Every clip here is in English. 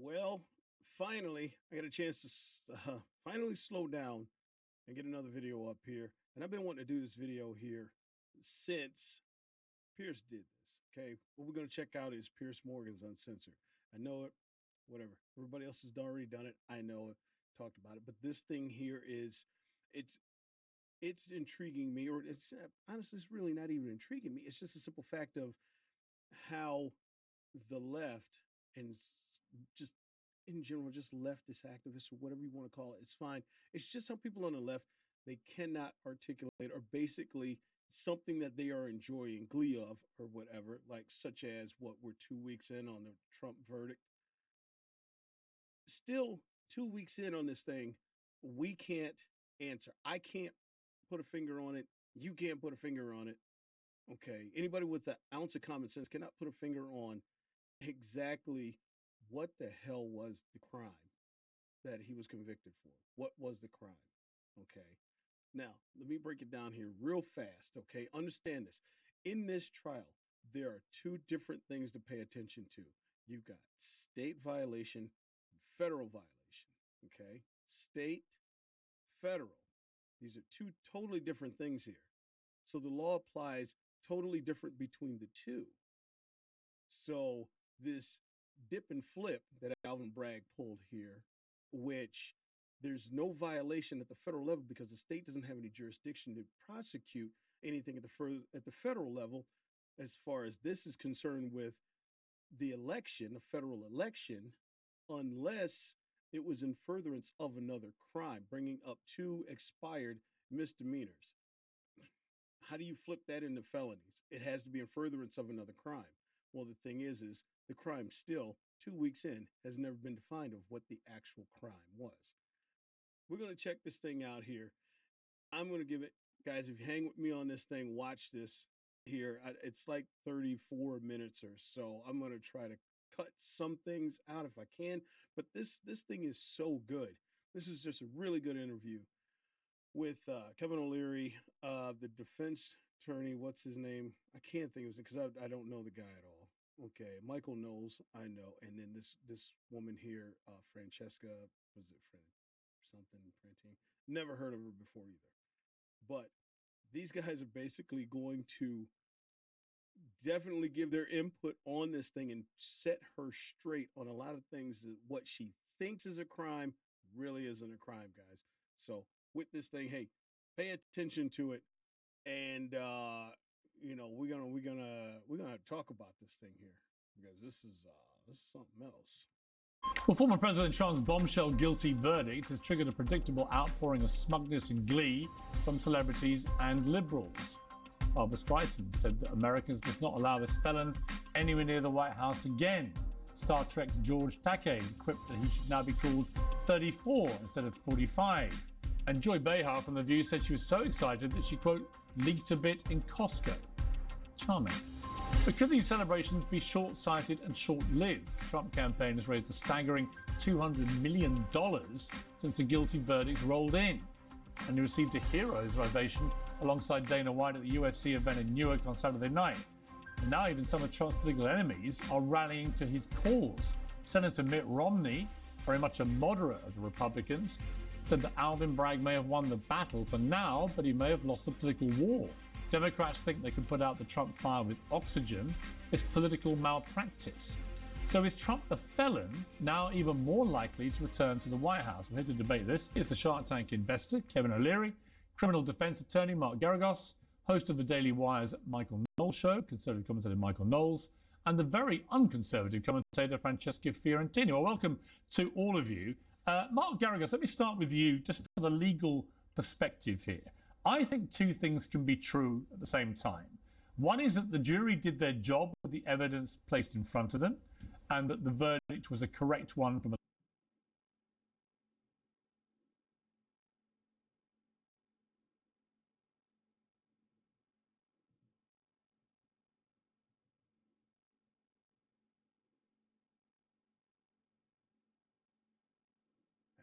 Well, finally, I got a chance to uh, finally slow down and get another video up here. And I've been wanting to do this video here since Piers did this. Okay. What we're going to check out is Piers Morgan's Uncensored. I know it, whatever. Everybody else has already done it. I know it, talked about it. But this thing here is, it's, it's intriguing me, or it's uh, honestly, it's really not even intriguing me. It's just a simple fact of how the left and just in general, just leftist activists or whatever you want to call it, it's fine. It's just some people on the left they cannot articulate or basically something that they are enjoying glee of or whatever, like such as what we're two weeks in on the Trump verdict. Still two weeks in on this thing, we can't answer. I can't put a finger on it. You can't put a finger on it. Okay. Anybody with an ounce of common sense cannot put a finger on exactly what the hell was the crime that he was convicted for. What was the crime? Okay. Now, let me break it down here real fast. Okay. Understand this. In this trial, there are two different things to pay attention to. You've got state violation and federal violation. Okay. State, federal. These are two totally different things here. So the law applies totally different between the two. So this dip and flip that Alvin Bragg pulled here, which there's no violation at the federal level because the state doesn't have any jurisdiction to prosecute anything at the fir- at the federal level as far as this is concerned with the election, a federal election, unless it was in furtherance of another crime, bringing up two expired misdemeanors. How do you flip that into felonies? It has to be in furtherance of another crime. Well, the thing is, is the crime still two weeks in has never been defined of what the actual crime was. We're going to check this thing out here. I'm going to give it, guys. If you hang with me on this thing, watch this here. It's like 34 minutes or so. I'm going to try to cut some things out if I can, but this this thing is so good. This is just a really good interview with uh, Kevin O'Leary, uh, the defense attorney. What's his name? I can't think of it because I, I don't know the guy at all. Okay, Michael Knowles, I know, and then this this woman here, uh, Francesca, was it Fran something printing? Never heard of her before either. But these guys are basically going to definitely give their input on this thing and set her straight on a lot of things that what she thinks is a crime really isn't a crime guys so with this thing hey pay attention to it and uh you know we're gonna we're gonna we're gonna talk about this thing here because this is uh this is something else Well, former President Trump's bombshell guilty verdict has triggered a predictable outpouring of smugness and glee from celebrities and liberals. Barbra Streisand said that Americans must not allow this felon anywhere near the White House again. Star Trek's George Takei quipped that he should now be called 34 instead of 45. And Joy Behar from The View said she was so excited that she, quote, leaked a bit in Costco. Charming. But could these celebrations be short sighted and short lived? The Trump campaign has raised a staggering $200 million since the guilty verdicts rolled in. And he received a hero's ovation alongside Dana White at the UFC event in Newark on Saturday night. And now, even some of Trump's political enemies are rallying to his cause. Senator Mitt Romney, very much a moderate of the Republicans, said that Alvin Bragg may have won the battle for now, but he may have lost the political war. Democrats think they can put out the Trump fire with oxygen. It's political malpractice. So is Trump the felon now even more likely to return to the White House? We're here to debate this. It's the Shark Tank investor, Kevin O'Leary, criminal defense attorney, Mark Geragos, host of the Daily Wire's Michael Knowles Show, conservative commentator Michael Knowles, and the very unconservative commentator Francesca Fiorentini. Well, welcome to all of you. Uh, Mark Geragos, let me start with you just for the legal perspective here. I think two things can be true at the same time. One is that the jury did their job with the evidence placed in front of them, and that the verdict was a correct one from a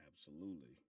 absolutely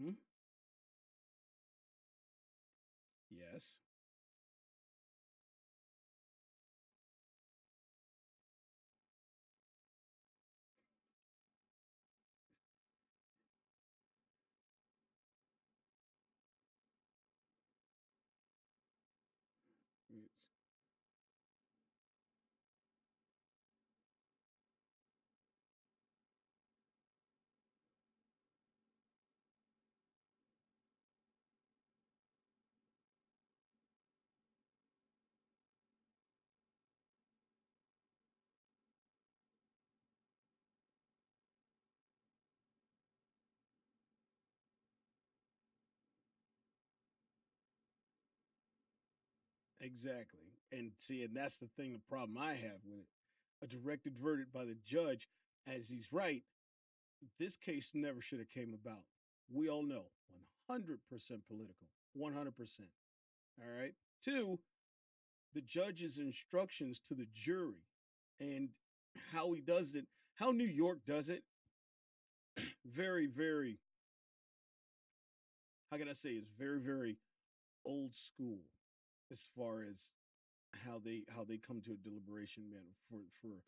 hmm Exactly. And see, and that's the thing, the problem I have with it. A directed verdict by the judge, as he's right, this case never should have came about. We all know, 100% political, 100%. All right. Two, the judge's instructions to the jury and how he does it, how New York does it, very, very, how can I say, it's very, very old school as far as how they how they come to a deliberation man for for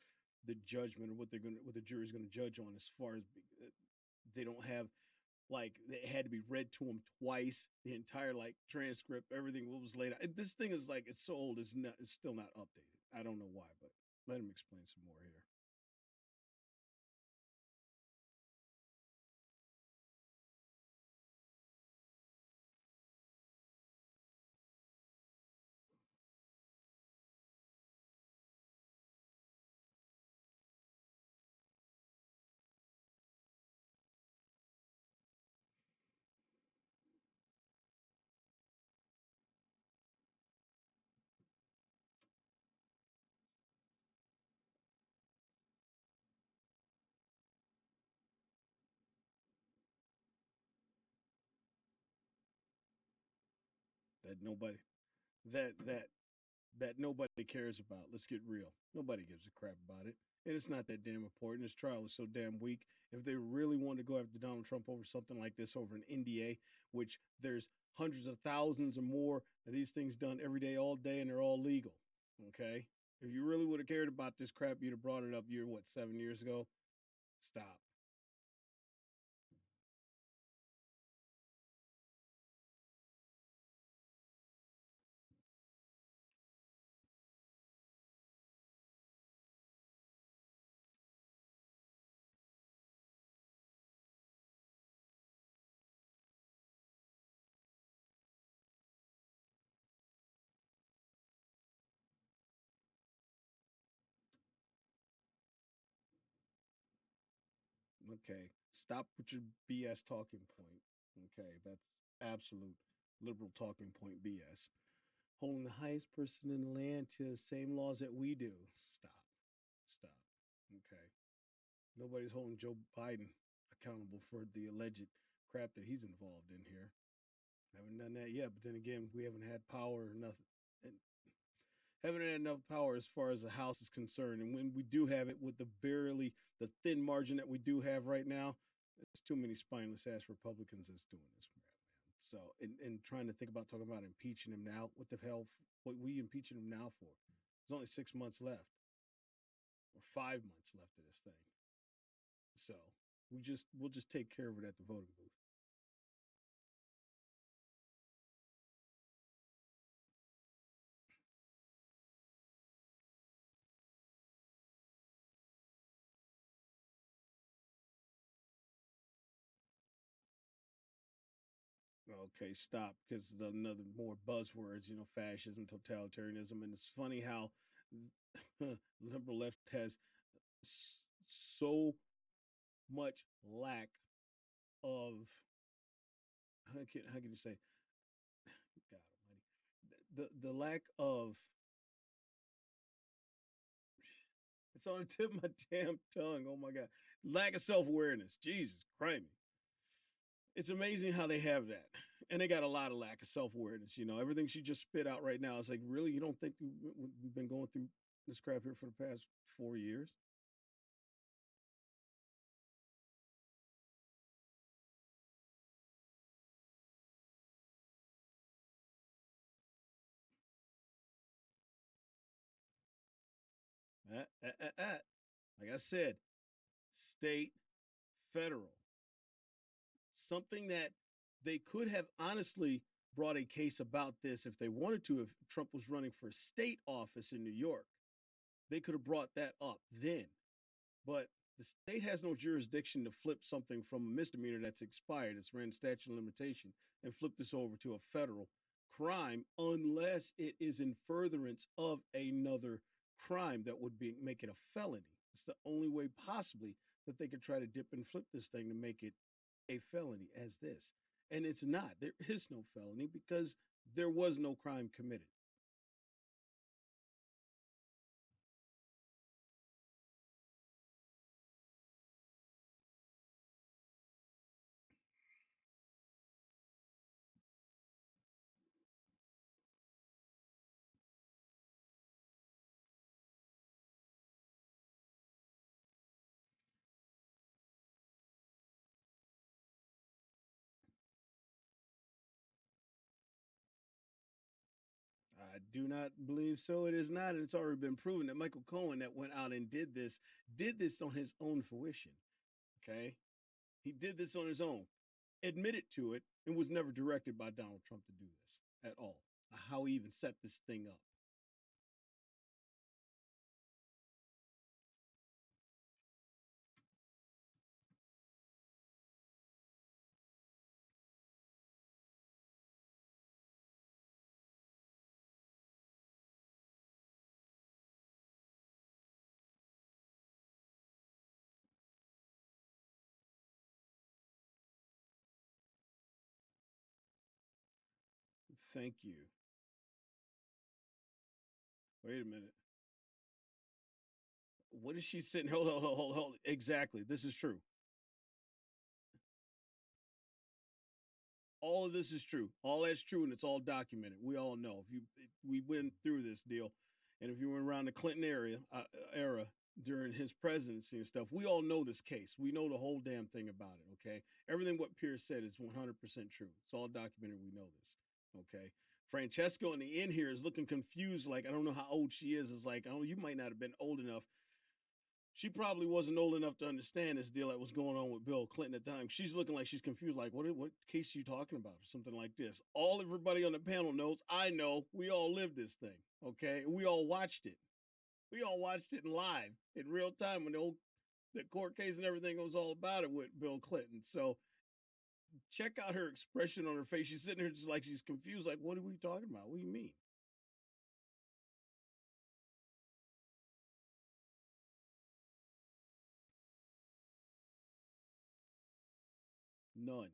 the judgment or what they're gonna what the jury's gonna judge on as far as uh, they don't have like it had to be read to them twice the entire like transcript everything what was laid out this thing is like it's so old it's not it's still not updated. I don't know why but let him explain some more here that nobody that mm-hmm. that that nobody cares about. Let's get real. Nobody gives a crap about it. And it's not that damn important. This trial is so damn weak. If they really wanted to go after Donald Trump over something like this, over an NDA, which there's hundreds of thousands or more of these things done every day, all day, and they're all legal. Okay. If you really would have cared about this crap, you'd have brought it up year, what, seven years ago? Stop. Okay. Stop with your BS talking point. Okay. That's absolute liberal talking point BS. Holding the highest person in the land to the same laws that we do. Stop. Stop. Okay. Nobody's holding Joe Biden accountable for the alleged crap that he's involved in here. Haven't done that yet, but then again, we haven't had power or nothing. Haven't had enough power as far as the House is concerned. And when we do have it with the barely the thin margin that we do have right now, there's too many spineless ass Republicans that's doing this man. So and, and trying to think about talking about impeaching him now. What the hell what we impeaching him now for? There's only six months left. Or five months left of this thing. So we just we'll just take care of it at the voting booth. Okay, stop because another more buzzwords, you know, fascism, totalitarianism, and it's funny how liberal left has so much lack of how can how can you say God Almighty the the lack of it's on the tip of my damn tongue. Oh my God, lack of self awareness. Jesus Christ. it's amazing how they have that and they got a lot of lack of self awareness. You know, everything she just spit out right now is like, really, you don't think we've been going through this crap here for the past four years? Uh, uh, uh, like I said, state, federal, something that they could have honestly brought a case about this if they wanted to, if Trump was running for state office in New York. They could have brought that up then. But the state has no jurisdiction to flip something from a misdemeanor that's expired, it's ran statute of limitation, and flip this over to a federal crime unless it is in furtherance of another crime that would be make it a felony. It's the only way possibly that they could try to dip and flip this thing to make it a felony as this. And it's not. There is no felony because there was no crime committed. Do not believe so. It is not. And it's already been proven that Michael Cohen, that went out and did this, did this on his own fruition. Okay. He did this on his own, admitted to it, and was never directed by Donald Trump to do this at all. How he even set this thing up. Thank you. Wait a minute. What is she sitting? Hold, hold, hold, hold, hold. Exactly. This is true. All of this is true. All that's true, and it's all documented. We all know. If you, we went through this deal, and if you were around the Clinton area uh, era during his presidency and stuff, we all know this case. We know the whole damn thing about it. Okay, everything what Piers said is 100% true. It's all documented. We know this. Okay. Francesco in the end here is looking confused. Like, I don't know how old she is. It's like, oh, you might not have been old enough. She probably wasn't old enough to understand this deal that was going on with Bill Clinton at the time. She's looking like she's confused, like, what, what case are you talking about? Or something like this. All everybody on the panel knows, I know, we all lived this thing. Okay. We all watched it. We all watched it in live in real time when the old the court case and everything was all about it with Bill Clinton. So check out her expression on her face. She's sitting there just like she's confused. Like, what are we talking about? What do you mean? None.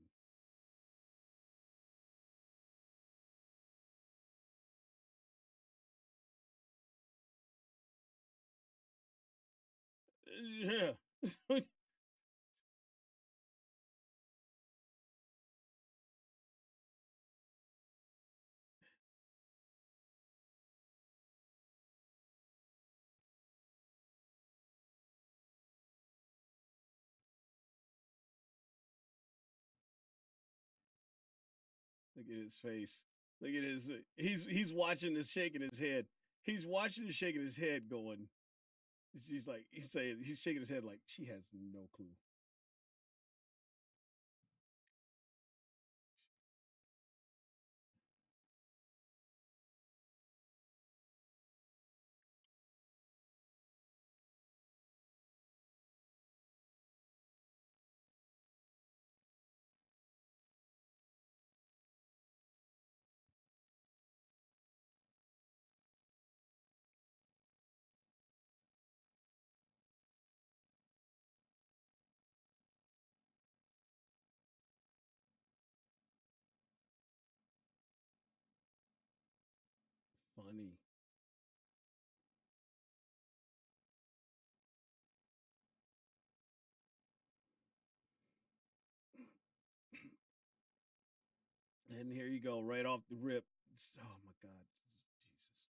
Uh, yeah. Look at his face. Look at his. Uh, he's he's watching this, shaking his head. He's watching and shaking his head, going. She's like he's saying he's shaking his head like she has no clue. And here you go, right off the rip. Oh my God, Jesus!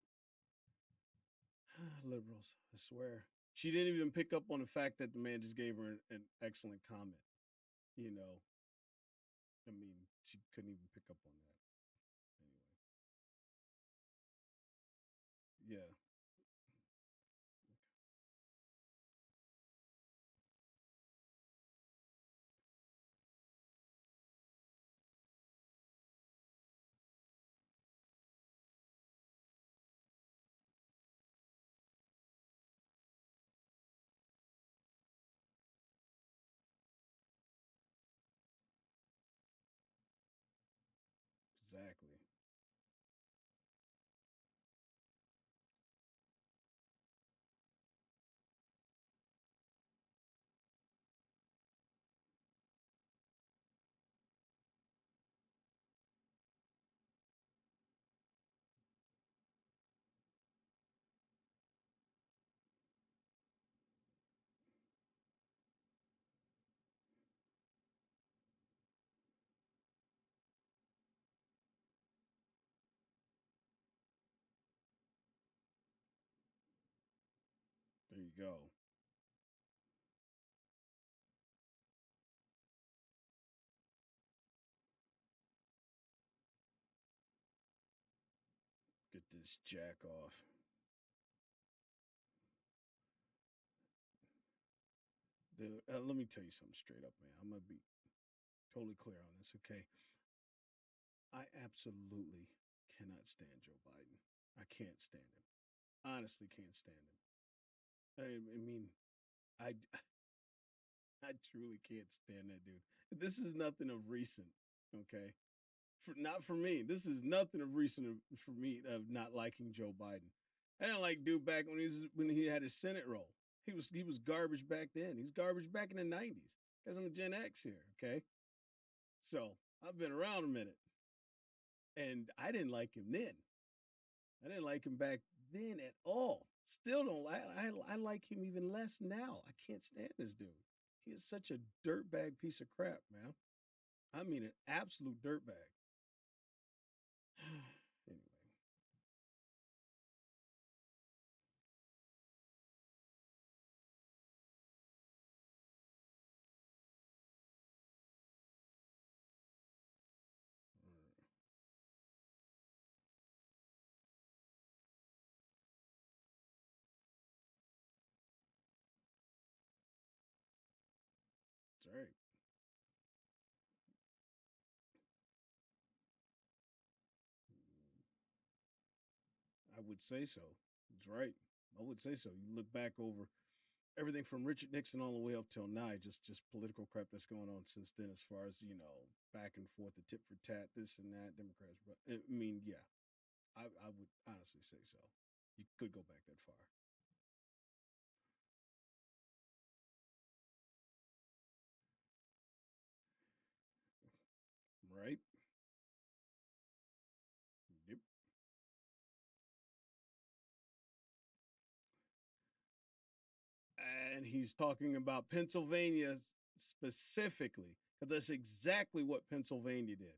Liberals, I swear. She didn't even pick up on the fact that the man just gave her an excellent comment. You know, I mean, she couldn't even pick up on that. Go. Get this jack off. Dude, uh, let me tell you something straight up, man. I'm gonna be totally clear on this, okay? I absolutely cannot stand Joe Biden. I can't stand him. Honestly, can't stand him. I, I mean, I I truly can't stand that dude. This is nothing of recent, okay? For, not for me. This is nothing of recent for me of not liking Joe Biden. I didn't like dude back when he was when he had his Senate role. He was he was garbage back then. He's garbage back in the nineties. Cause I'm a Gen X here, okay? So I've been around a minute, and I didn't like him then. I didn't like him back then at all. Still don't. I I, I like him even less now. I can't stand this dude. He is such a dirtbag piece of crap, man. I mean, an absolute dirtbag. Right. Mm. I would say so. It's right. I would say so. You look back over everything from Richard Nixon all the way up till now, just just political crap that's going on since then, as far as you know, back and forth, the tit for tat, this and that, Democrats. But eh, I mean, yeah, I I would honestly say so. You could go back that far. And he's talking about Pennsylvania specifically, because that's exactly what Pennsylvania did.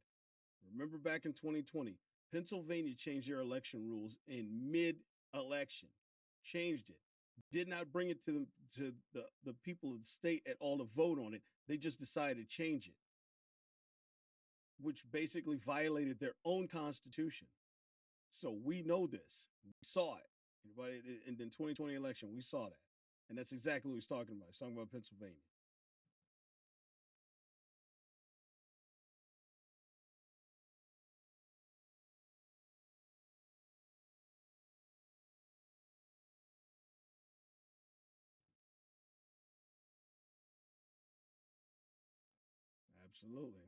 Remember back in 2020, Pennsylvania changed their election rules in mid-election, changed it, did not bring it to the to the, the people of the state at all to vote on it. They just decided to change it, which basically violated their own constitution. So we know this. We saw it. It, in the 2020 election, we saw that. And that's exactly what he's talking about. He's talking about Pennsylvania. Absolutely.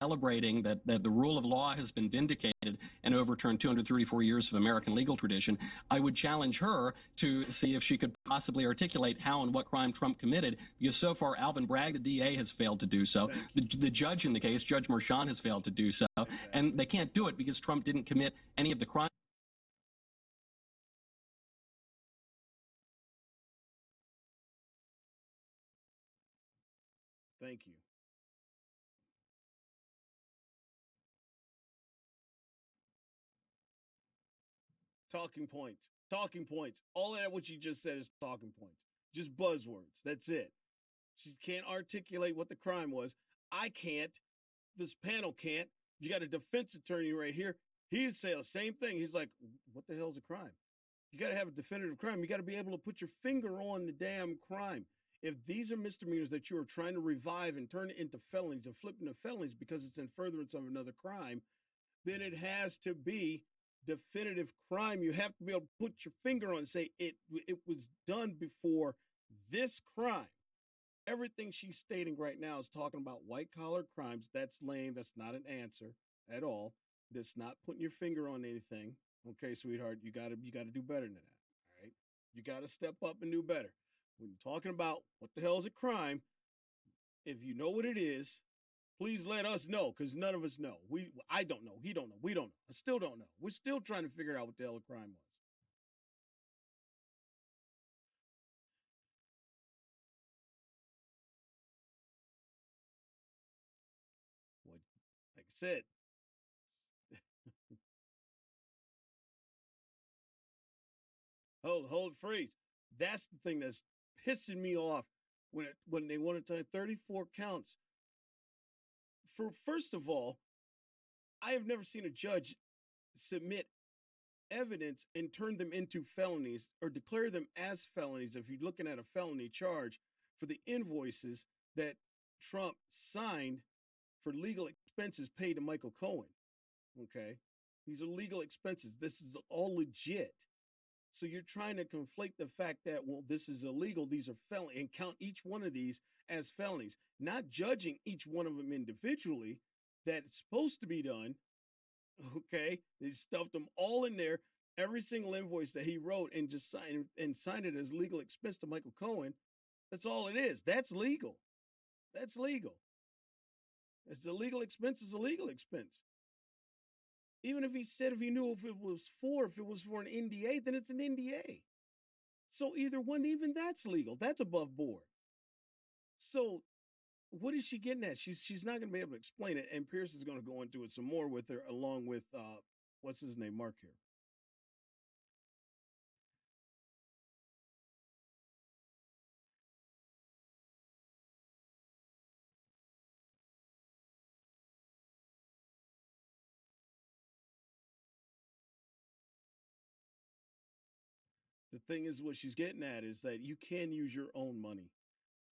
Celebrating that, that the rule of law has been vindicated and overturned 234 years of American legal tradition, I would challenge her to see if she could possibly articulate how and what crime Trump committed, because so far Alvin Bragg, the DA, has failed to do so. The, the judge in the case, Judge Merchan, has failed to do so. And they can't do it because Trump didn't commit any of the crimes. Thank you. Talking points. Talking points. All that what you just said is talking points. Just buzzwords. That's it. She can't articulate what the crime was. I can't. This panel can't. You got a defense attorney right here. He's saying the same thing. He's like, what the hell's a crime? You got to have a definitive crime. You got to be able to put your finger on the damn crime. If these are misdemeanors that you are trying to revive and turn into felonies and flip into felonies because it's in furtherance of another crime, then it has to be definitive crime. You have to be able to put your finger on and say it it was done before this crime. Everything she's stating right now is talking about white collar crimes. That's lame. That's not an answer at all. That's not putting your finger on anything. Okay, sweetheart, you gotta you gotta do better than that. All right. You gotta step up and do better. When you're talking about what the hell is a crime, if you know what it is, please let us know because none of us know. We I don't know. He don't know. We don't know. I still don't know. We're still trying to figure out what the hell the crime was. What like I said. hold hold freeze. That's the thing that's pissing me off when it when they wanted to 34 counts for first of all, I have never seen a judge submit evidence and turn them into felonies or declare them as felonies if you're looking at a felony charge for the invoices that Trump signed for legal expenses paid to Michael Cohen. Okay. These are legal expenses. This is all legit. So you're trying to conflate the fact that, well, this is illegal, these are felony, and count each one of these as felonies, not judging each one of them individually. That's supposed to be done. Okay. They stuffed them all in there, every single invoice that he wrote and just signed and signed it as legal expense to Michael Cohen. That's all it is. That's legal. That's legal. It's a legal expense, it's a legal expense. Even if he said if he knew if it was for, if it was for an NDA, then it's an NDA. So either one, even that's legal. That's above board. So what is she getting at? She's she's not going to be able to explain it, and Piers is going to go into it some more with her, along with uh, what's his name, Mark here. Thing is, what she's getting at is that you can use your own money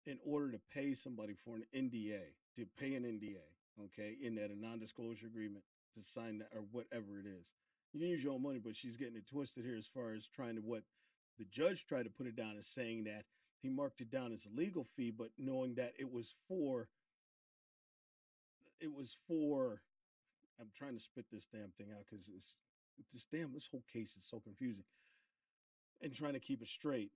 in order to pay somebody for an NDA, to pay an NDA, okay, in that a non-disclosure agreement to sign that or whatever it is. You can use your own money, but she's getting it twisted here as far as trying to what the judge tried to put it down as saying that he marked it down as a legal fee, but knowing that it was for it was for I'm trying to spit this damn thing out because it's this damn this whole case is so confusing and trying to keep it straight.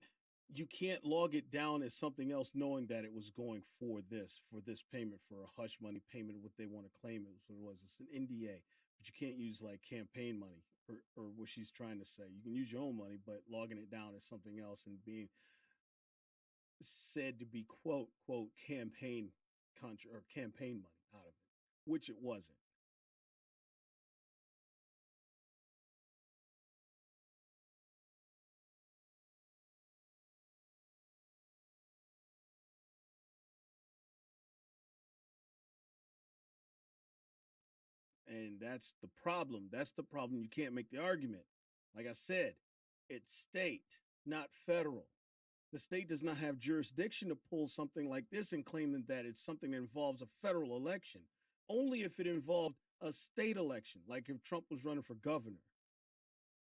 You can't log it down as something else, knowing that it was going for this, for this payment, for a hush money payment, what they want to claim it was what it was. It's an NDA, but you can't use like campaign money or, or what she's trying to say. You can use your own money, but logging it down as something else and being said to be quote quote campaign contra or campaign money out of it, which it wasn't. And that's the problem. That's the problem. You can't make the argument. Like I said, it's state, not federal. The state does not have jurisdiction to pull something like this and claiming that it's something that involves a federal election. Only if it involved a state election, like if Trump was running for governor.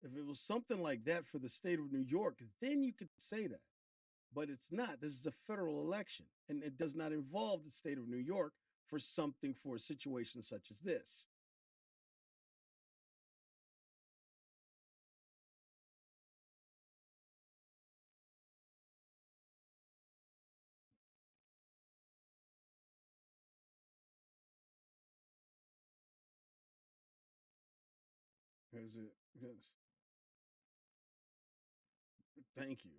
If it was something like that for the state of New York, then you could say that. But it's not. This is a federal election, and it does not involve the state of New York for something for a situation such as this. Is it? Yes. Thank you.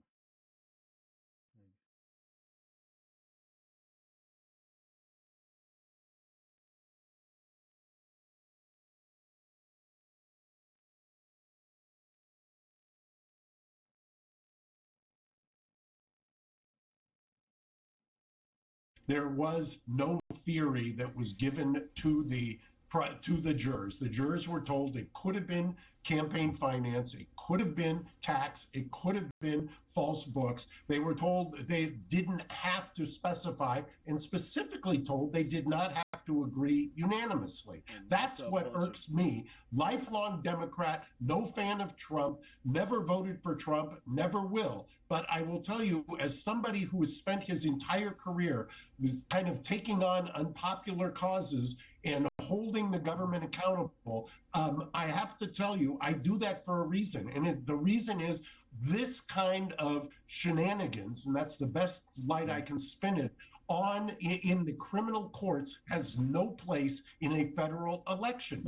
There was no theory that was given to the to the jurors. The jurors were told it could have been campaign finance. It could have been tax. It could have been false books. They were told they didn't have to specify and specifically told they did not have to agree unanimously. That's a what irks me. Lifelong Democrat, no fan of Trump, never voted for Trump, never will. But I will tell you, as somebody who has spent his entire career with kind of taking on unpopular causes and holding the government accountable, um, I have to tell you, I do that for a reason. And it, the reason is this kind of shenanigans, and that's the best light I can spin it on in the criminal courts has no place in a federal election.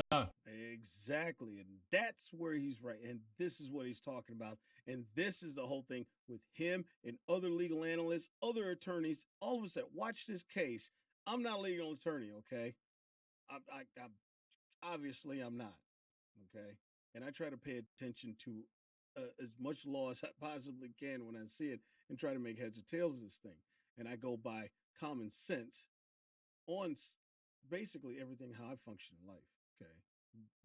Exactly. And that's where he's right. And this is what he's talking about. And this is the whole thing with him and other legal analysts, other attorneys, all of us that watch this case. I'm not a legal attorney, okay? I, I, I obviously I'm not, okay? And I try to pay attention to uh, as much law as I possibly can when I see it and try to make heads or tails of this thing. And I go by common sense on basically everything how I function in life, okay?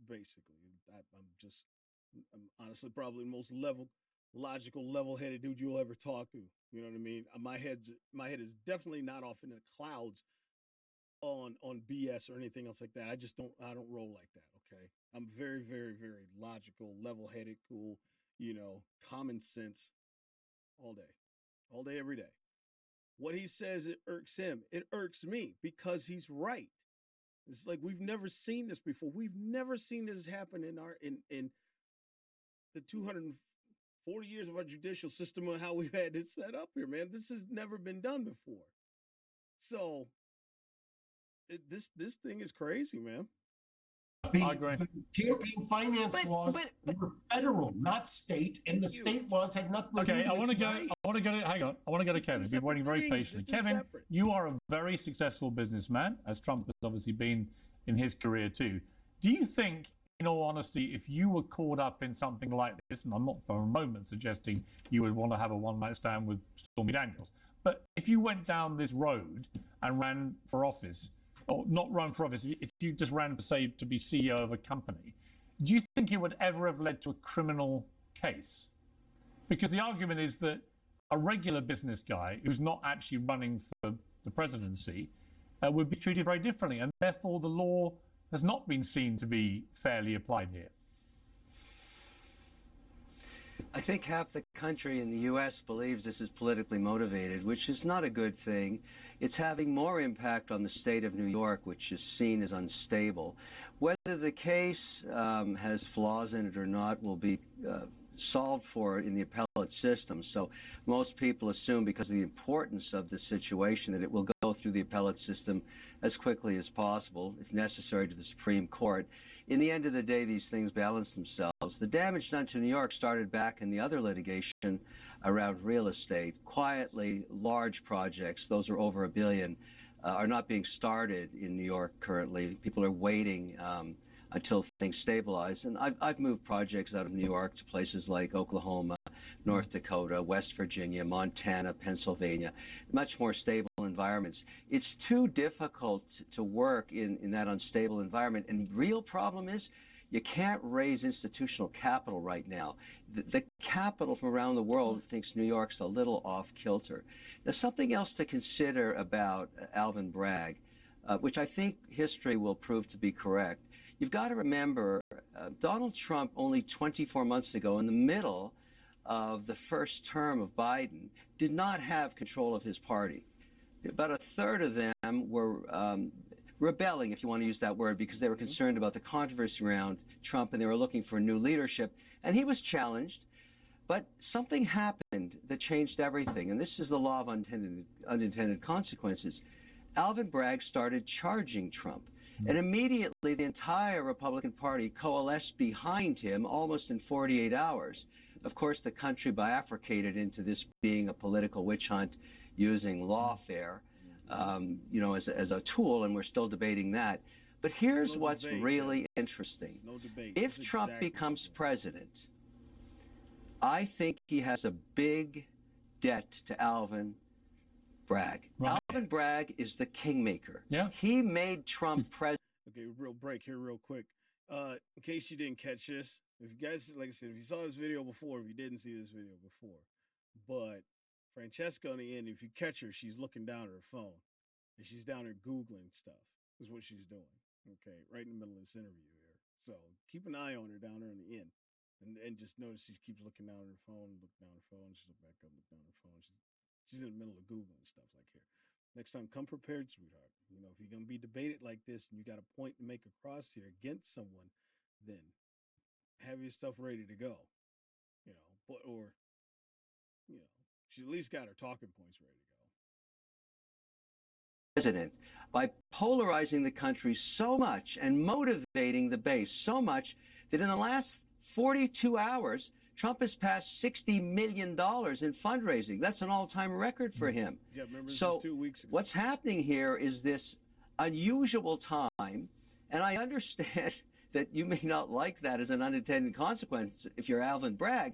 Basically. I, I'm just, I'm honestly probably the most level, logical, level-headed dude you'll ever talk to. You know what I mean? Uh, My head's, my head is definitely not off in the clouds on on BS or anything else like that. I just don't, I don't roll like that. Okay, I'm very, very, very logical, level-headed, cool. You know, common sense, all day, all day, every day. What he says it irks him. It irks me because he's right. It's like we've never seen this before. We've never seen this happen in our in in the 240 years of our judicial system and how we've had it set up here, man. This has never been done before. So it, this this thing is crazy, man. The, I agree. the campaign finance But- laws but- but- were federal, not state, and the you. state laws had nothing to Okay, do I want to go. right. I want to go to. Hang on. I want to go to Kevin. You've been waiting very things. patiently. They're two Kevin, separate. you are a very successful businessman, as Trump has obviously been in his career too. Do you think, in all honesty, if you were caught up in something like this, and I'm not for a moment suggesting you would want to have a one-night stand with Stormy Daniels, but if you went down this road and ran for office, or not run for office, if you just ran for, say, to be CEO of a company, do you think it would ever have led to a criminal case? Because the argument is that a regular business guy who's not actually running for the presidency uh, would be treated very differently, and therefore the law has not been seen to be fairly applied here. I think half the country in the U.S. believes this is politically motivated, which is not a good thing. It's having more impact on the state of New York, which is seen as unstable. Whether the case um, has flaws in it or not will be uh, solved for in the appellate system. So most people assume, because of the importance of the situation, that it will go through the appellate system as quickly as possible, if necessary, to the Supreme Court. In the end of the day, these things balance themselves. The damage done to New York started back in the other litigation around real estate. Quietly, large projects, those are over a billion, uh, are not being started in New York currently. People are waiting. Um, until things stabilize. And I've, I've moved projects out of New York to places like Oklahoma, North Dakota, West Virginia, Montana, Pennsylvania, much more stable environments. It's too difficult to work in, in that unstable environment. And the real problem is you can't raise institutional capital right now. The, the capital from around the world thinks New York's a little off kilter. Now, something else to consider about Alvin Bragg, uh, which I think history will prove to be correct. You've got to remember uh, Donald Trump, only 24 months ago, in the middle of the first term of Biden, did not have control of his party. About a third of them were um, rebelling, if you want to use that word, because they were concerned about the controversy around Trump and they were looking for new leadership. And he was challenged. But something happened that changed everything. And this is the law of unintended, unintended consequences. Alvin Bragg started charging Trump. And immediately the entire Republican Party coalesced behind him almost in 48 hours. Of course, the country bifurcated into this being a political witch hunt using lawfare, um, you know, as, as a tool, and we're still debating that. But here's No what's debate, really interesting. No debate. If That's Trump exactly becomes president, I think he has a big debt to Alvin Bragg. Right. Alvin Bragg is the kingmaker. Yeah. He made Trump president. Okay, real break here, real quick. Uh, in case you didn't catch this, if you guys, like I said, if you saw this video before, if you didn't see this video before, but Francesca on the end, if you catch her, she's looking down at her phone and she's down there Googling stuff, is what she's doing. Okay, right in the middle of this interview here. So keep an eye on her down there in the end. And, and just notice she keeps looking down at her phone, look down at her phone, she's look back up, look down at her phone. She's she's in the middle of Googling stuff like here. Next time, come prepared, sweetheart. You know, if you're gonna be debated like this and you got a point to make across here against someone, then have your stuff ready to go. You know, but or you know, she at least got her talking points ready to go. president by polarizing the country so much and motivating the base so much that in the last 42 hours, Trump has passed $60 million in fundraising. That's an all time record for him. Yeah, remember this So, was two weeks ago. what's happening here is this unusual time, and I understand that you may not like that as an unintended consequence if you're Alvin Bragg,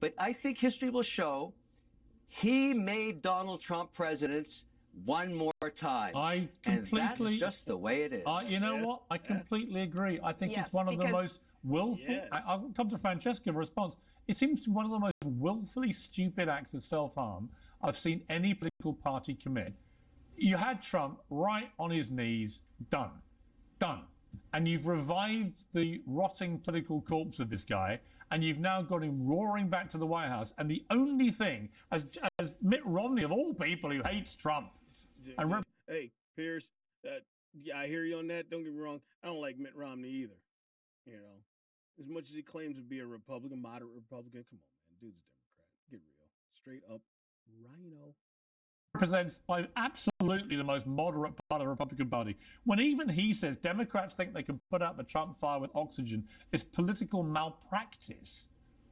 but I think history will show he made Donald Trump president one more time. I and that's just the way it is. Uh, you know Yeah, what? I completely agree. I think Yes, it's one of the most willful. Yes. I, I'll come to Francesca for response. It seems to be one of the most willfully stupid acts of self harm I've seen any political party commit. You had Trump right on his knees, done, done. And you've revived the rotting political corpse of this guy, and you've now got him roaring back to the White House. And the only thing, as, as Mitt Romney, of all people who hates Trump, and hey, Piers, uh, yeah, I hear you on that. Don't get me wrong. I don't like Mitt Romney either. You know, as much as he claims to be a Republican, moderate Republican, come on, man, dude's a Democrat. Get real, straight up RINO. represents by absolutely the most moderate part of the Republican Party. When even he says Democrats think they can put out the Trump fire with oxygen, it's political malpractice.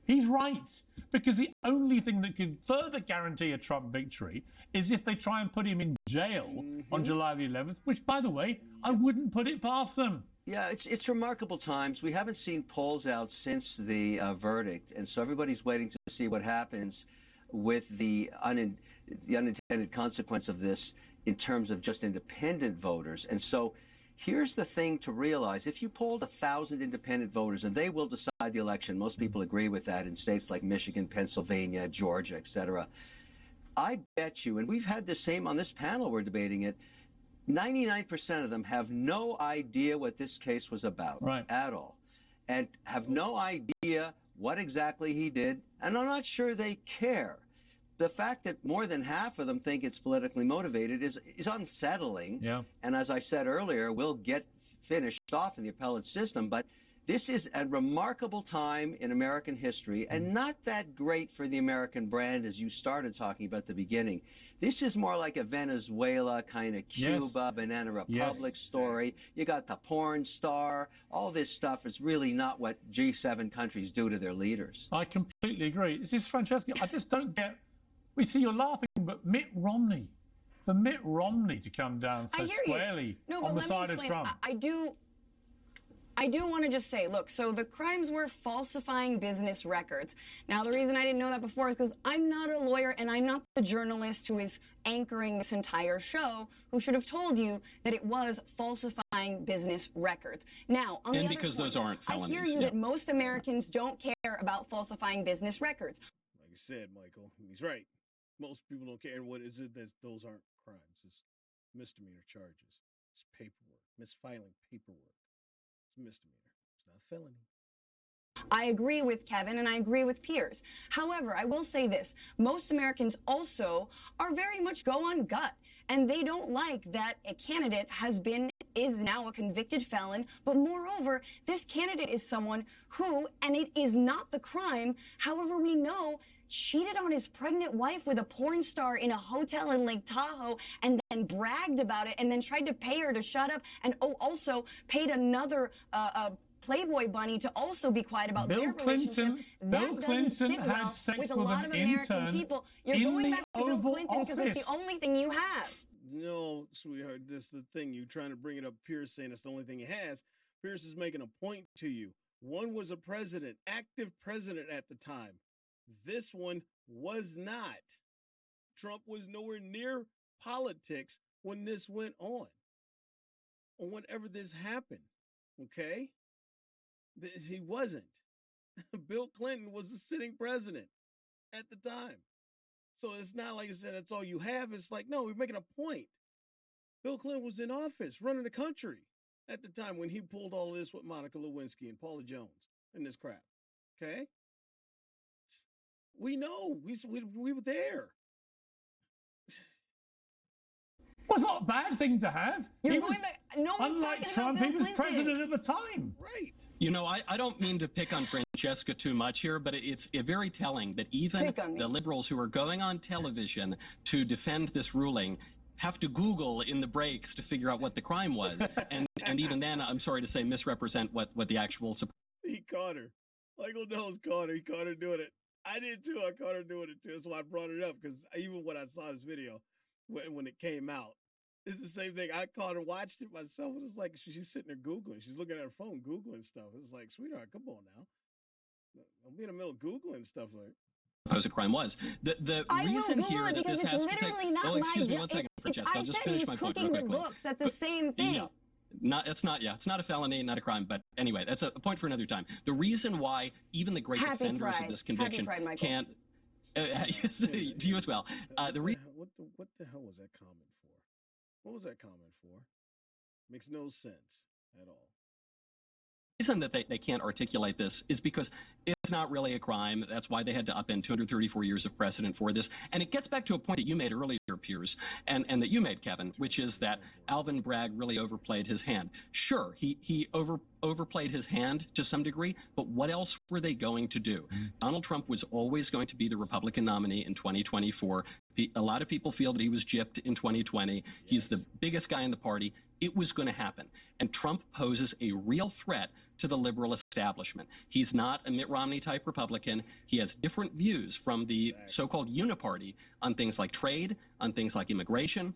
He's right. Because the only thing that could further guarantee a Trump victory is if they try and put him in jail on mm-hmm. July the 11th, which, by the way, I wouldn't put it past them. Yeah, it's it's remarkable times. We haven't seen polls out since the uh, verdict, and so everybody's waiting to see what happens with the un, the unintended consequence of this in terms of just independent voters. And so, here's the thing to realize: if you polled a thousand independent voters, and they will decide the election, most people agree with that in states like Michigan, Pennsylvania, Georgia, et cetera. I bet you, and we've had the same on this panel, we're debating it. 99% of them have no idea what this case was about Right. at all and have no idea what exactly he did, and I'm not sure they care. The fact that more than half of them think it's politically motivated is, is unsettling. Yeah. And as I said earlier, we'll get finished off in the appellate system, but this is a remarkable time in American history and mm. not that great for the American brand as you started talking about the beginning. This is more like a Venezuela kind of Yes. Cuba, Banana Yes. Republic story. You got the porn star. All this stuff is really not what G7 countries do to their leaders. I completely agree. This is Francesca. I just don't get. We see you're laughing, but Mitt Romney, for Mitt Romney to come down so I hear squarely you. No, on but the let side me of explain. Trump. I, I do. I do want to just say, look, so the crimes were falsifying business records. Now, the reason I didn't know that before is because I'm not a lawyer and I'm not the journalist who is anchoring this entire show who should have told you that it was falsifying business records. Now, on the And other because those point, aren't felonies. I hear felonies, you yeah. that most Americans don't care about falsifying business records. Like you said, Michael, he's right. Most people don't care. And what is it? That those aren't crimes. It's misdemeanor charges. It's paperwork. Misfiling paperwork. It's misdemeanor. It's not a felony. I agree with Kevin and I agree with Piers. However, I will say this most Americans also are very much go on gut. And they don't like that a candidate has been, is now a convicted felon. But moreover, this candidate is someone who, and it is not the crime, however, we know cheated on his pregnant wife with a porn star in a hotel in Lake Tahoe and then bragged about it and then tried to pay her to shut up and oh, also paid another uh, uh, Playboy bunny to also be quiet about Bill their relationship. Clinton- That Bill doesn't Clinton sit had well sex with a lot an of American intern people. You're going back to Bill Clinton because it's the only thing you have. No, sweetheart, this is the thing. You're trying to bring it up. Piers saying it's the only thing he has. Piers is making a point to you. One was a president, active president at the time. This one was not. Trump was nowhere near politics when this went on. or whenever this happened. Okay. This, he wasn't. Bill Clinton was the sitting president at the time. So it's not like I said, that's all you have. It's like, no, we're making a point. Bill Clinton was in office running the country at the time when he pulled all this with Monica Lewinsky and Paula Jones and this crap. Okay. We know we, we, we were there. Well, it's not a bad thing to have. You're He going was- back. No unlike Trump, he was Clinton. president at the time. Right. You know, I, I don't mean to pick on Francesca too much here, but it's very telling that even Pick on me. the liberals who are going on television to defend this ruling have to Google in the breaks to figure out what the crime was. and and even then, I'm sorry to say, misrepresent what, what the actual sup- He caught her. Michael Knowles caught her. He caught her doing it. I did too. I caught her doing it too. That's why I brought it up because even when I saw this video, when, when it came out, it's the same thing. I caught her, watched it myself. and It's like she- she's sitting there Googling. She's looking at her phone, Googling stuff. It's like, sweetheart, come on now. Don't be in the middle of Googling stuff like supposed crime was. The the I reason Google here that this it's has to take. literally not oh, my excuse me job. one second, It's- it's- Francesca. I I'll just said he finish was my point cooking real the quickly. books. That's the But- same thing. Yeah. Not it's not yeah it's not a felony not a crime but anyway that's a, a point for another time the reason why even the great Happy defenders Pride. of this conviction Pride, can't uh, yes, to you as well uh, the what, reason what the what the hell was that comment for? What was that comment for? Makes no sense at all. Reason that they, they can't articulate this is because it's not really a crime. That's why they had to upend 234 years of precedent for this. And it gets back to a point that you made earlier, Piers, and, and that you made, Kevin, which is that Alvin Bragg really overplayed his hand. Sure, he, he over overplayed his hand to some degree, but what else were they going to do? Mm-hmm. Donald Trump was always going to be the Republican nominee in 2024. Pe- A lot of people feel that he was gypped in 2020. He's the biggest guy in the party. It was going to happen. And Trump poses a real threat to the liberal establishment. He's not a Mitt Romney type Republican. He has different views from the so called uniparty on things like trade, on things like immigration,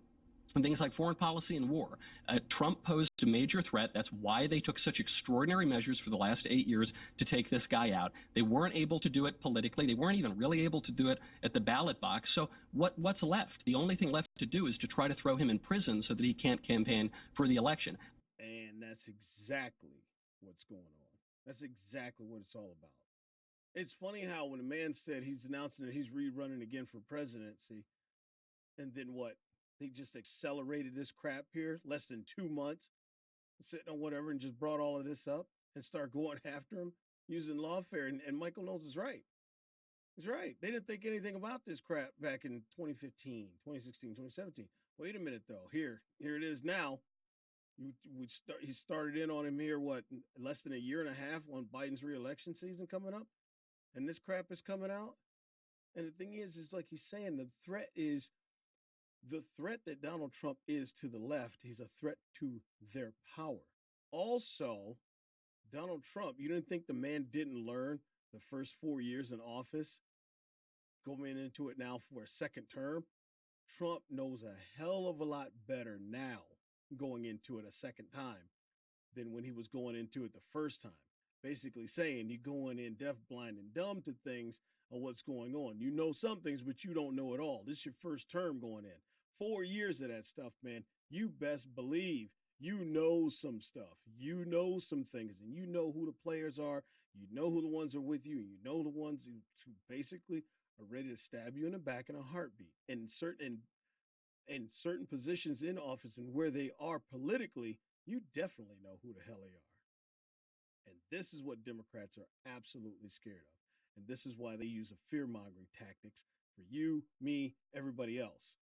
and things like foreign policy and war. Uh, Trump posed a major threat. That's why they took such extraordinary measures for the last eight years to take this guy out. They weren't able to do it politically. They weren't even really able to do it at the ballot box. So what what's left? The only thing left to do is to try to throw him in prison so that he can't campaign for the election. And that's exactly what's going on. That's exactly what it's all about. It's funny how when a man said he's announcing that he's rerunning again for presidency, and then what? They just accelerated this crap here less than two months, sitting on whatever, and just brought all of this up and start going after him using lawfare. And, and Michael Knowles is right. He's right. They didn't think anything about this crap back in 2015, 2016, 2017. Wait a minute, though. Here, here it is now. You, we start. He started in on him here. What less than a year and a half on Biden's reelection season coming up, and this crap is coming out. And the thing is, is like he's saying, the threat is the threat that Donald Trump is to the left. He's a threat to their power. Also, Donald Trump. You didn't think the man didn't learn the first four years in office, going into it now for a second term. Trump knows a hell of a lot better now going into it a second time than when he was going into it the first time. Basically saying you're going in deaf, blind, and dumb to things of what's going on. You know some things, but you don't know it all. This is your first term going in. Four years of that stuff, man. You best believe you know some stuff. You know some things, and you know who the players are. You know who the ones are with you, and you know the ones who, who basically are ready to stab you in the back in a heartbeat. And certain in certain positions in office and where they are politically, you definitely know who the hell they are. And this is what Democrats are absolutely scared of. And this is why they use a fear mongering tactics for you, me, everybody else.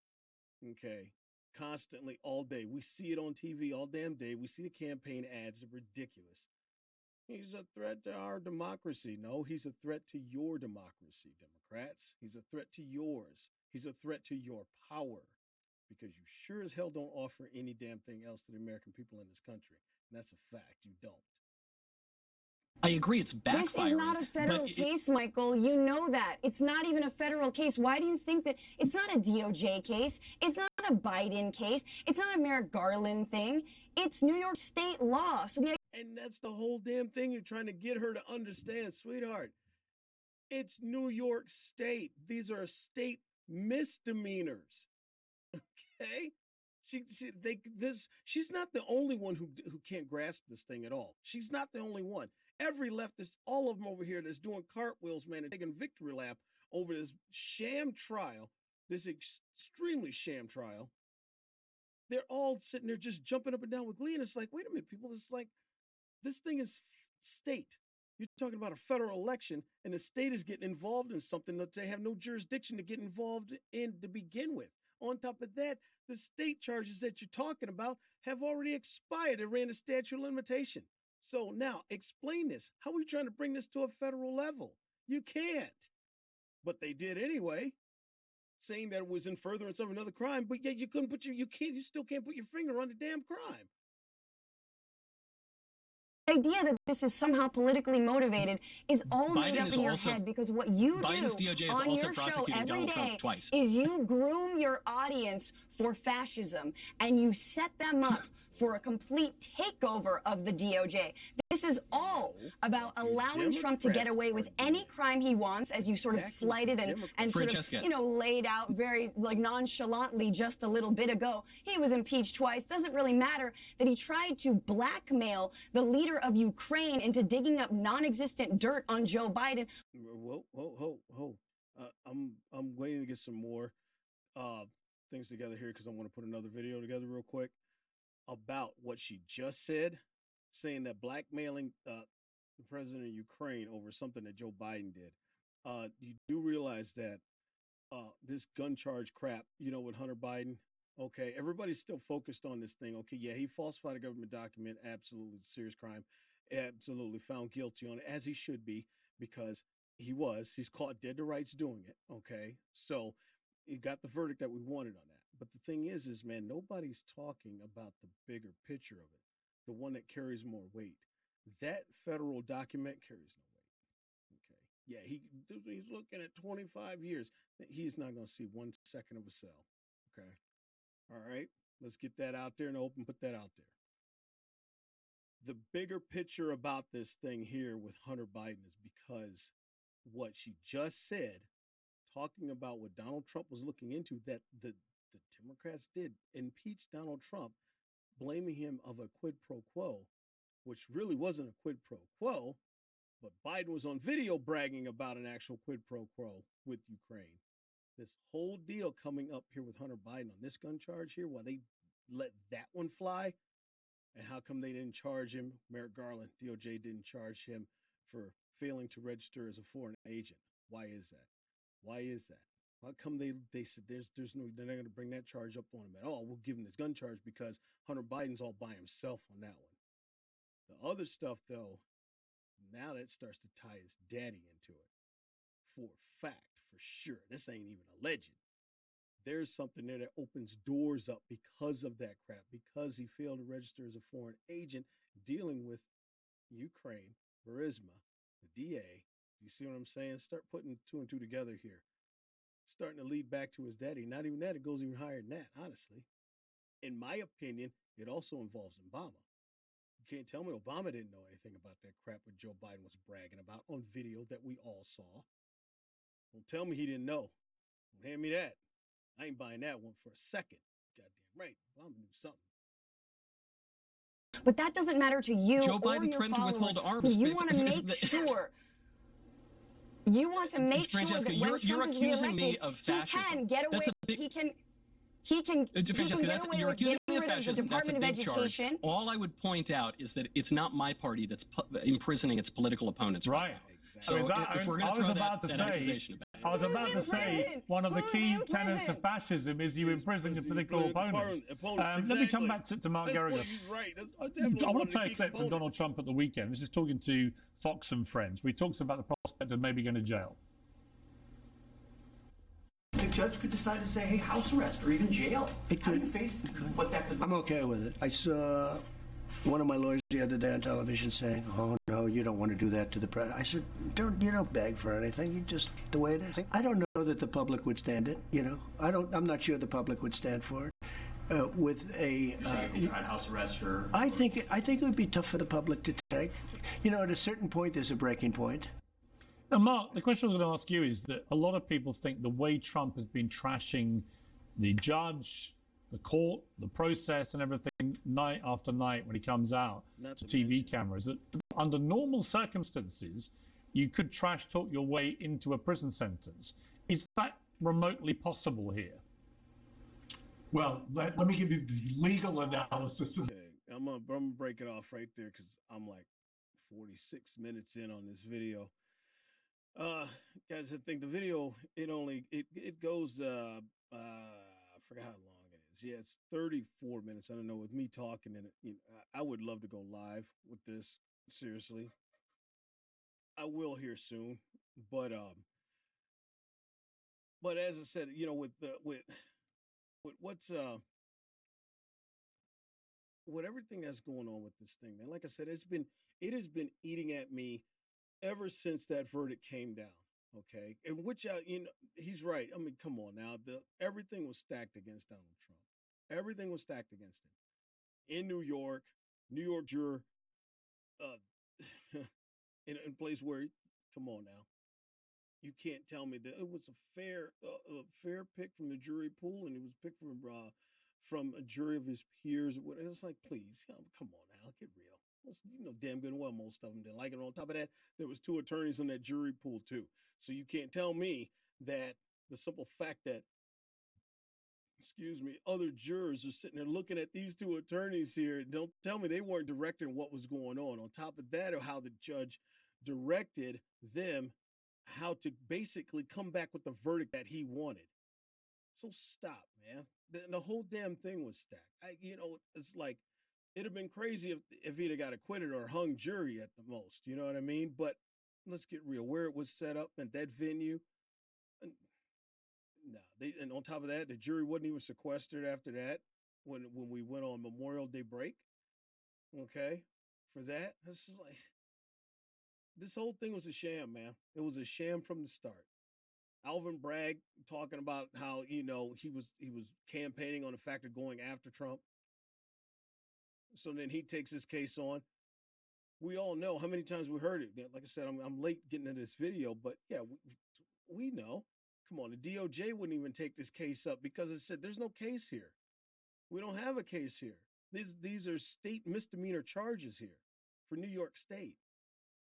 Okay. Constantly all day. We see it on TV all damn day. We see the campaign ads. They're ridiculous. He's a threat to our democracy. No, he's a threat to your democracy, Democrats. He's a threat to yours. He's a threat to your power because you sure as hell don't offer any damn thing else to the American people in this country. And that's a fact. You don't. I agree, it's backfiring. This is not a federal but it- case, Michael. You know that. It's not even a federal case. Why do you think that it's not a DOJ case? It's not a Biden case. It's not a Merrick Garland thing. It's New York state law. So the And that's the whole damn thing you're trying to get her to understand, sweetheart. It's New York State. These are state misdemeanors. Okay? She, she, they, this, she's not the only one who who can't grasp this thing at all. She's not the only one. Every leftist, all of them over here, that's doing cartwheels, man, and taking victory lap over this sham trial, this extremely sham trial. They're all sitting there just jumping up and down with glee, and it's like, wait a minute, people, it's like this thing is state. You're talking about a federal election, and the state is getting involved in something that they have no jurisdiction to get involved in to begin with. On top of that, the state charges that you're talking about have already expired. It ran a statute of limitation. So now explain this. How are you trying to bring this to a federal level? You can't. But they did anyway, saying that it was in furtherance of another crime, but yet you couldn't put your you can't you still can't put your finger on the damn crime idea that this is somehow politically motivated is all Biden made up in your also- head because what you Biden's do DOJ on your show every day twice. is you groom your audience for fascism and you set them up for a complete takeover of the DOJ. This is all about allowing Trump to get away with any crime he wants, as you sort of Exactly. slighted and, and sort of, you know, laid out very like nonchalantly just a little bit ago. He was impeached twice. Doesn't really matter that he tried to blackmail the leader of Ukraine into digging up non-existent dirt on Joe Biden. Whoa, whoa, whoa, whoa. Uh, I'm I'm waiting to get some more uh, things together here because I want to put another video together real quick about what she just said, saying that blackmailing uh, the president of Ukraine over something that Joe Biden did. Uh, you do realize that uh, this gun charge crap, you know, with Hunter Biden. Okay, everybody's still focused on this thing. Okay, yeah, he falsified a government document, absolutely serious crime, absolutely found guilty on it, as he should be, because he was. He's caught dead to rights doing it. Okay, so he got the verdict that we wanted on that. But the thing is, is man, nobody's talking about the bigger picture of it, the one that carries more weight. That federal document carries no weight. Okay, yeah, he he's looking at 25 years. Eh, he's not going to see one second of a cell. Okay, all right, let's get that out there and open. Put that out there the bigger picture about this thing here with Hunter Biden is because what she just said, talking about what Donald Trump was looking into, that the, the Democrats did impeach Donald Trump, blaming him of a quid pro quo, which really wasn't a quid pro quo, but Biden was on video bragging about an actual quid pro quo with Ukraine. This whole deal coming up here with Hunter Biden on this gun charge here, why they let that one fly, and how come they didn't charge him? Merrick Garland, DOJ didn't charge him for failing to register as a foreign agent. Why is that? Why is that? How come they they said there's there's no they're not going to bring that charge up on him at all? We'll give him this gun charge because Hunter Biden's all by himself on that one. The other stuff though, now that starts to tie his daddy into it. For fact, for sure. This ain't even a legend there's something there that opens doors up because of that crap, because he failed to register as a foreign agent dealing with Ukraine, Burisma, the DA. You see what I'm saying? Start putting two and two together here. Starting to lead back to his daddy. Not even that, it goes even higher than that, honestly. In my opinion, it also involves Obama. You can't tell me Obama didn't know anything about that crap what Joe Biden was bragging about on video that we all saw. Don't tell me he didn't know. Don't hand me that. I ain't buying that one for a second. Goddamn right. Obama knew something. But that doesn't matter to you Joe or Biden your threatened to withhold arms you want to make sure. You want to make sure that when you're- you're Trump is accusing me reelected, of he can get away. That's a big- He can. He can. Uh, he can get away you're with accusing me of rid of the fascism. That's a Department of big charge. Education. All I would point out is that it's not my party that's pu- imprisoning its political opponents. Right. So I mean, that- if, I, if we're going to was throw about that, to that say, accusation about I was Who's about to say one of the key tenets of fascism is you Is- imprison your political opponents. opponents, Um, Let me come back to, to Mark That's Geragos. right. I I want to play a keep clip from. Donald Trump at the weekend. This is talking to Fox and Friends. We talks about the prospect of maybe going to jail. The judge could decide to say, hey, house arrest or even jail. It How do could. you face what that could I'm okay with it. I saw one of my lawyers the other day on television saying, "Oh no, you don't want to do that to the president." I said, "Don't you don't beg for anything. You just the way it is." I don't know that the public would stand it. You know, I don't. I'm not sure the public would stand for it. Uh, with a, say uh, tried house arrest or I think I think it would be tough for the public to take. You know, at a certain point, there's a breaking point. Now, Mark, the question I was going to ask you is that a lot of people think the way Trump has been trashing the judge, the court, the process, and everything night after night when he comes out Not to to TV mention- cameras. That under normal circumstances, you could trash talk your way into a prison sentence. Is that remotely possible here? Well, let, let me give you the legal analysis. Okay, I'm gonna, I'm gonna break it off right there because I'm like 46 minutes in on this video. Uh, guys, I think the video it only it it goes uh uh I forgot how long it's 34 minutes. I don't know. With me talking and you know, I would love to go live with this. Seriously, I will here soon. But um, but as I said, you know, with the with with what's uh with everything that's going on with this thing, man, like I said, it's been it has been eating at me ever since that verdict came down. Okay, and which I, you know, he's right. I mean, come on now, the everything was stacked against Donald Trump. Everything was stacked against him in New York, New York juror, uh, in a place where, come on now, you can't tell me that it was a fair uh, a fair pick from the jury pool and it was picked from uh, from a jury of his peers. It's like, please, come on now, get real. You know damn good and well most of them didn't like it. On top of that, there was two attorneys on that jury pool too. So you can't tell me that the simple fact that excuse me, other jurors are sitting there looking at these two attorneys here. Don't tell me they weren't directing what was going on. On top of that, or how the judge directed them how to basically come back with the verdict that he wanted. So stop, man. The, the whole damn thing was stacked. I, you know, it's like it'd have been crazy if if he'd have got acquitted or hung jury at the most. You know what I mean? But let's get real. Where it was set up at that venue, and no, they and on top of that, the jury wasn't even sequestered after that when when we went on Memorial Day break. Okay, for that, this is like this whole thing was a sham, man. It was a sham from the start. Alvin Bragg talking about how you know he was he was campaigning on the fact of going after Trump. So then he takes his case on. We all know how many times we heard it. Like I said, I'm, I'm late getting to this video, but yeah, we, we know. Come on, the DOJ wouldn't even take this case up because it said there's no case here. We don't have a case here. These these are state misdemeanor charges here for New York State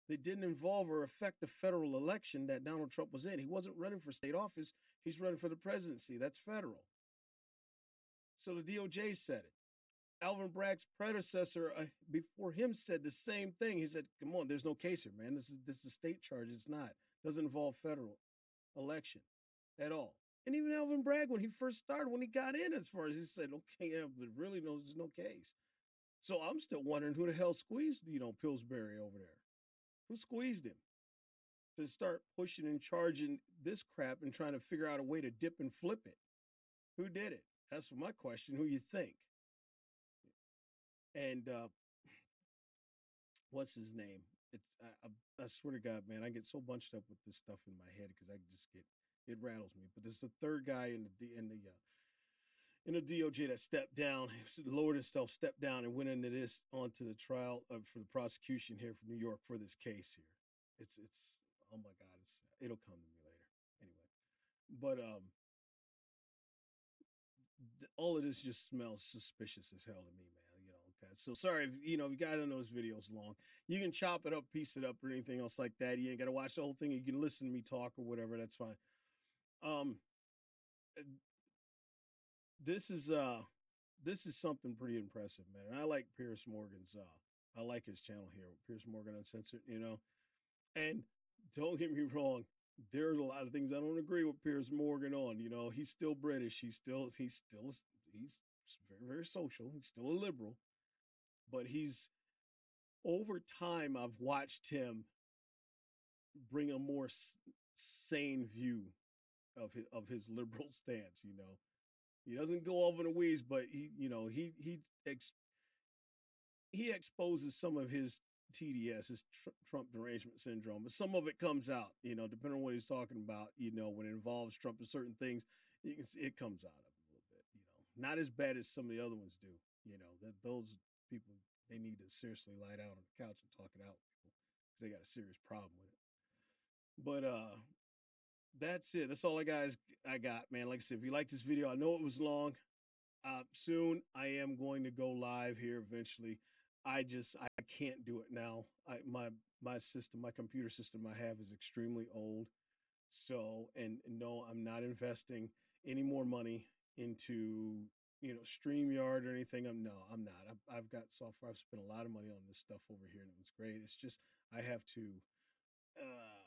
that didn't involve or affect the federal election that Donald Trump was in. He wasn't running for state office, he's running for the presidency. That's federal. So the DOJ said it. Alvin Bragg's predecessor uh, before him said the same thing. He said, "Come on, there's no case here, man. This is this is state charge. It's not. It Doesn't involve federal election at all." And even Alvin Bragg, when he first started, when he got in, as far as he said, "Okay, yeah, but really, no, there's no case." So I'm still wondering who the hell squeezed, you know, Pillsbury over there. Who squeezed him to start pushing and charging this crap and trying to figure out a way to dip and flip it? Who did it? That's my question. Who you think? And uh, what's his name? It's I, I, I swear to God, man, I get so bunched up with this stuff in my head because I just get it rattles me. But there's the third guy in the in the uh, in the DOJ that stepped down, lowered himself, stepped down, and went into this onto the trial of, for the prosecution here from New York for this case here. It's it's oh my God, it's it'll come to me later anyway. But um, all of this just smells suspicious as hell to me, man. You know, okay. So sorry, if, you know, if you guys don't know this video's long. You can chop it up, piece it up, or anything else like that. You ain't gotta watch the whole thing. You can listen to me talk or whatever. That's fine. Um, uh, this is uh, this is something pretty impressive, man. And I like Piers Morgan's. Uh, I like his channel here, Piers Morgan Uncensored. You know, and don't get me wrong. There's a lot of things I don't agree with Piers Morgan on. You know, he's still British. He's still he's still he's very very social. He's still a liberal, but he's over time. I've watched him bring a more sane view of his, of his liberal stance. You know, he doesn't go over the weeds, but he you know he he ex, he exposes some of his TDS, his tr- Trump derangement syndrome, but some of it comes out, you know, depending on what he's talking about, you know, when it involves Trump and certain things, you can see it comes out of a little bit, you know, not as bad as some of the other ones do, you know, that those people, they need to seriously lie down on the couch and talk it out because they got a serious problem with it. But, uh, that's it. That's all I guys I got, man. Like I said, if you like this video, I know it was long. uh, soon I am going to go live here eventually. I just I can't do it now. I my my system, my computer system I have is extremely old. So and, and no, I'm not investing any more money into you know StreamYard or anything. I'm no, I'm not. I've, I've got software. I've spent a lot of money on this stuff over here, and it was great. It's just I have to uh.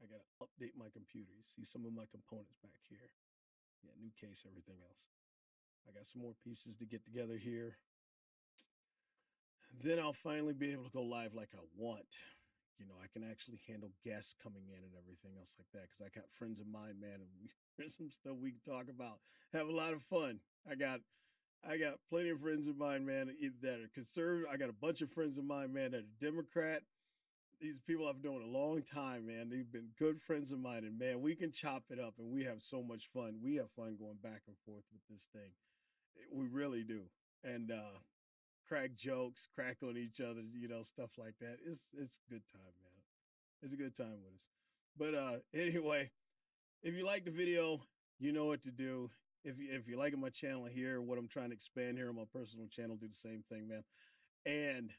I got to update my computer. You see some of my components back here. Yeah, new case, everything else. I got some more pieces to get together here. Then I'll finally be able to go live like I want. You know, I can actually handle guests coming in and everything else like that because I got friends of mine, man, and we, there's some stuff we can talk about. Have a lot of fun. I got I got plenty of friends of mine, man, that are conservative. I got a bunch of friends of mine, man, that are Democrat. These people I've known a long time, man. They've been good friends of mine, and man, we can chop it up, and we have so much fun. We have fun going back and forth with this thing. We really do, and uh, crack jokes, crack on each other, you know, stuff like that. It's it's good time, man. It's a good time with us. But uh, anyway, if you like the video, you know what to do if you if you're liking my channel here, what I'm trying to expand here on my personal channel, do the same thing, man. And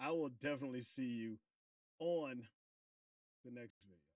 I will definitely see you on the next video.